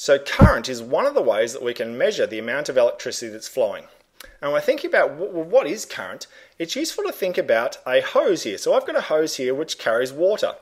So current is one of the ways that we can measure the amount of electricity that's flowing. And when thinking about well, what is current, it's useful to think about a hose here. So I've got a hose here which carries water.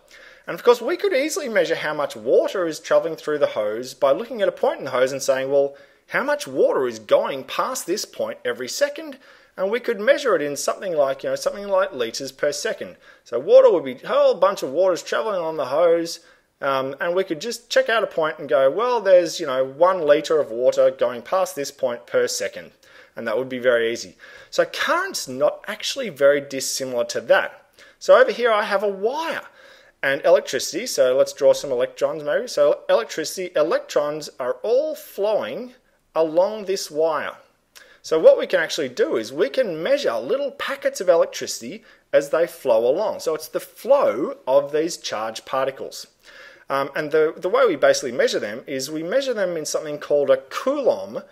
And of course, we could easily measure how much water is traveling through the hose by looking at a point in the hose and saying, well, how much water is going past this point every second? And we could measure it in something like, you know, something like liters per second. So water would be a whole bunch of water is traveling on the hose. Um, and we could just check out a point and go, well, there's, you know, one liter of water going past this point per second. And that would be very easy. So current's not actually very dissimilar to that. So over here I have a wire and electricity. So let's draw some electrons maybe. So electricity, electrons are all flowing along this wire. So what we can actually do is we can measure little packets of electricity as they flow along. So it's the flow of these charged particles. Um, and the, the way we basically measure them is we measure them in something called a coulomb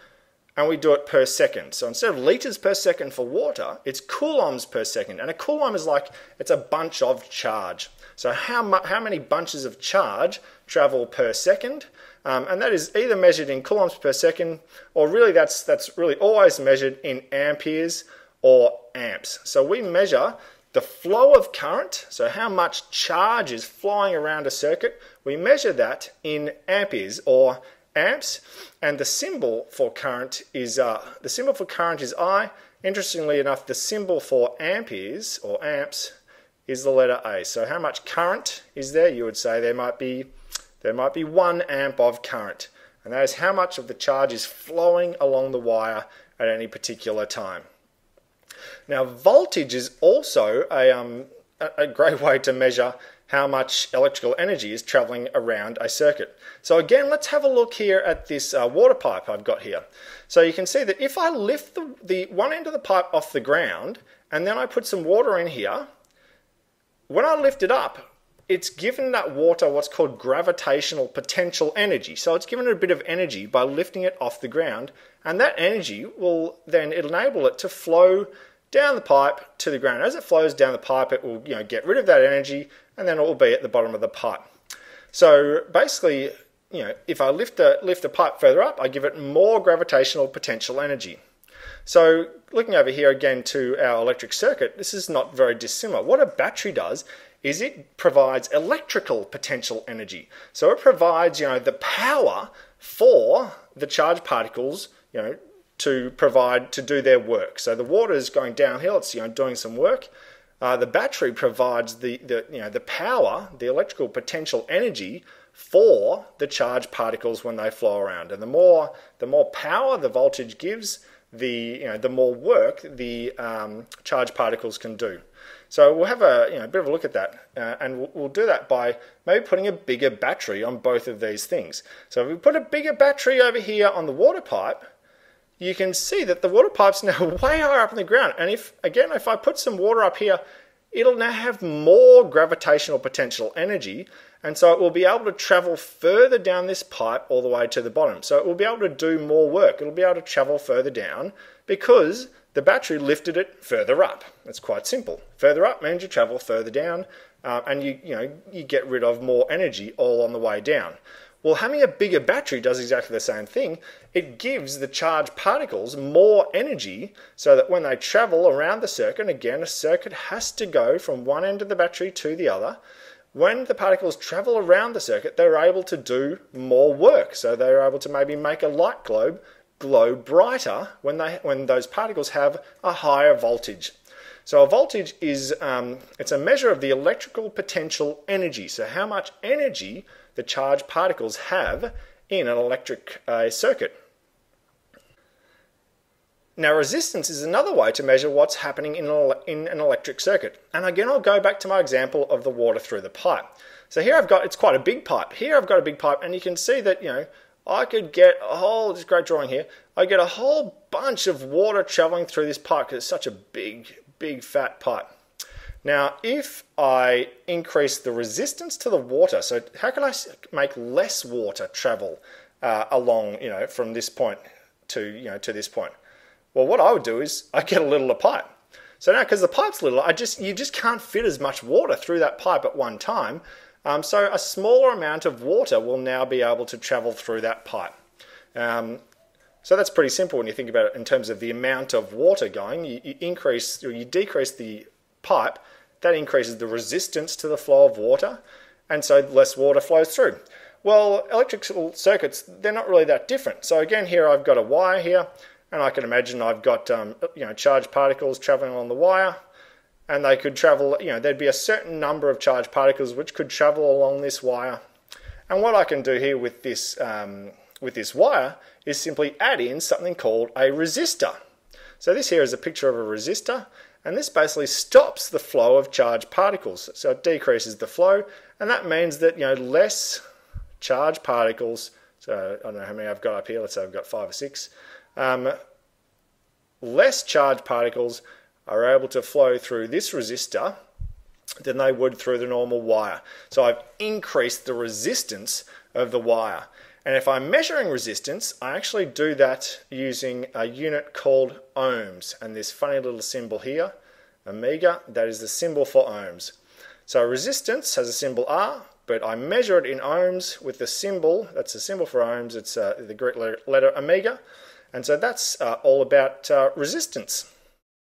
and we do it per second. So instead of liters per second for water, it's coulombs per second. And a coulomb is like, it's a bunch of charge. So how, how many bunches of charge travel per second? Um, and that is either measured in coulombs per second, or really that's, that's really always measured in amperes or amps. So we measure the flow of current, so how much charge is flying around a circuit, we measure that in amperes or amps, and the symbol for current is uh, the symbol for current is I. Interestingly enough, the symbol for amperes or amps is the letter A. So how much current is there? You would say there might be there might be one amp of current, and that is how much of the charge is flowing along the wire at any particular time. Now, voltage is also a, um, a great way to measure how much electrical energy is traveling around a circuit. So again, let's have a look here at this uh, water pipe I've got here. So you can see that if I lift the, the one end of the pipe off the ground and then I put some water in here, when I lift it up, it's given that water what's called gravitational potential energy. So it's given it a bit of energy by lifting it off the ground, and that energy will then enable it to flow down the pipe to the ground. As it flows down the pipe, it will you know get rid of that energy, and then it will be at the bottom of the pipe. So basically, you know, if I lift the lift the pipe further up, I give it more gravitational potential energy. So looking over here again to our electric circuit, this is not very dissimilar. What a battery does is it provides electrical potential energy. So it provides, you know, the power for the charged particles, you know, to provide to do their work. So the water is going downhill; it's you know doing some work. Uh, the battery provides the, the you know the power, the electrical potential energy for the charged particles when they flow around. And the more the more power the voltage gives, the you know the more work the um, charged particles can do. So we'll have a you know a bit of a look at that, uh, and we'll, we'll, do that by maybe putting a bigger battery on both of these things. So if we put a bigger battery over here on the water pipe, you can see that the water pipe's now way higher up in the ground. And if, again, if I put some water up here, it'll now have more gravitational potential energy. And so it will be able to travel further down this pipe all the way to the bottom. So it will be able to do more work. It'll be able to travel further down because the battery lifted it further up. It's quite simple. Further up means you travel further down uh, and you, you, know, you get rid of more energy all on the way down. Well, having a bigger battery does exactly the same thing. It gives the charged particles more energy so that when they travel around the circuit, again, a circuit has to go from one end of the battery to the other. When the particles travel around the circuit, they're able to do more work. So they're able to maybe make a light globe glow brighter when, they, when those particles have a higher voltage. So a voltage is um, it's a measure of the electrical potential energy. So how much energy the charged particles have in an electric uh, circuit. Now, resistance is another way to measure what's happening in an, in an electric circuit. And again, I'll go back to my example of the water through the pipe. So here I've got, it's quite a big pipe. Here I've got a big pipe, and you can see that, you know, I could get a whole, this great drawing here, I get a whole bunch of water traveling through this pipe because it's such a big, big fat pipe. Now, if I increase the resistance to the water, so how can I make less water travel uh, along, you know, from this point to, you know, to this point? Well, what I would do is I get a littler pipe. So now, because the pipe's little, I just you just can't fit as much water through that pipe at one time. Um, so a smaller amount of water will now be able to travel through that pipe. Um, so that's pretty simple when you think about it in terms of the amount of water going. You, you increase or you decrease the pipe, that increases the resistance to the flow of water, and so less water flows through. Well, electrical circuits, they're not really that different. So again, here I've got a wire here, and I can imagine I've got um, you know charged particles traveling along the wire, and they could travel. You know, there'd be a certain number of charged particles which could travel along this wire. And what I can do here with this um, with this wire is simply add in something called a resistor. So this here is a picture of a resistor, and this basically stops the flow of charged particles. So it decreases the flow, and that means that you know less charged particles. So I don't know how many I've got up here. Let's say I've got five or six. Um, less charged particles are able to flow through this resistor than they would through the normal wire. So I've increased the resistance of the wire. And if I'm measuring resistance, I actually do that using a unit called ohms. And this funny little symbol here, omega, that is the symbol for ohms. So resistance has a symbol R, but I measure it in ohms with the symbol, that's the symbol for ohms, it's uh, the Greek letter, letter, omega. And so that's uh, all about uh, resistance.